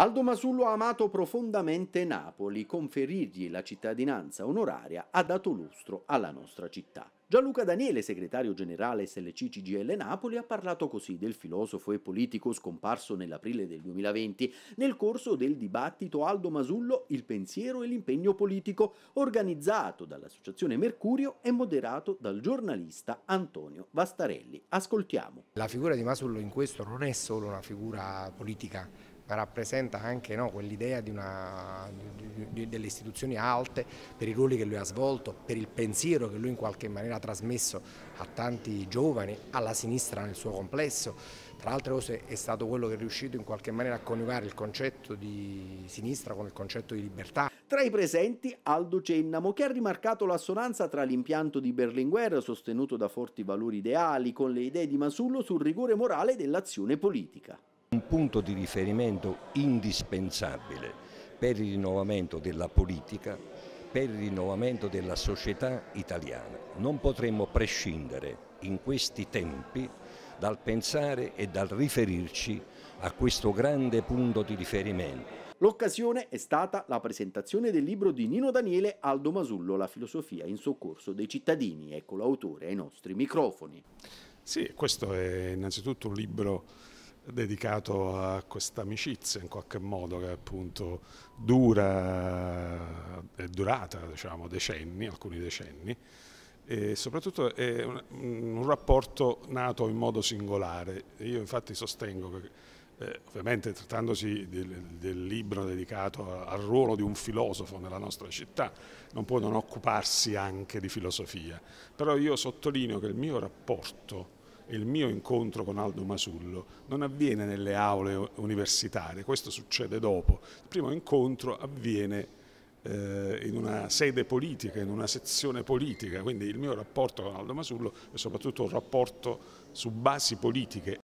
Aldo Masullo ha amato profondamente Napoli, conferirgli la cittadinanza onoraria ha dato lustro alla nostra città. Gianluca Daniele, segretario generale SLC CGL Napoli, ha parlato così del filosofo e politico scomparso nell'aprile del 2020 nel corso del dibattito Aldo Masullo Il pensiero e l'impegno politico, organizzato dall'Associazione Mercurio e moderato dal giornalista Antonio Vastarelli. Ascoltiamo. La figura di Masullo in questo non è solo una figura politica rappresenta anche no, quell'idea delle istituzioni alte per i ruoli che lui ha svolto, per il pensiero che lui in qualche maniera ha trasmesso a tanti giovani, alla sinistra nel suo complesso. Tra altre cose è stato quello che è riuscito in qualche maniera a coniugare il concetto di sinistra con il concetto di libertà. Tra i presenti Aldo Cennamo che ha rimarcato l'assonanza tra l'impianto di Berlinguer sostenuto da forti valori ideali con le idee di Masullo sul rigore morale dell'azione politica un punto di riferimento indispensabile per il rinnovamento della politica, per il rinnovamento della società italiana. Non potremmo prescindere in questi tempi dal pensare e dal riferirci a questo grande punto di riferimento. L'occasione è stata la presentazione del libro di Nino Daniele Aldo Masullo, La filosofia in soccorso dei cittadini. Ecco l'autore ai nostri microfoni. Sì, questo è innanzitutto un libro dedicato a questa amicizia in qualche modo che appunto dura, è durata diciamo, decenni, alcuni decenni e soprattutto è un, un, rapporto nato in modo singolare. Io infatti sostengo che eh, ovviamente trattandosi del, del, libro dedicato al ruolo di un filosofo nella nostra città non può non occuparsi anche di filosofia, però io sottolineo che il mio rapporto il mio incontro con Aldo Masullo non avviene nelle aule universitarie, questo succede dopo. Il primo incontro avviene eh, in una sede politica, in una sezione politica, quindi il mio rapporto con Aldo Masullo è soprattutto un rapporto su basi politiche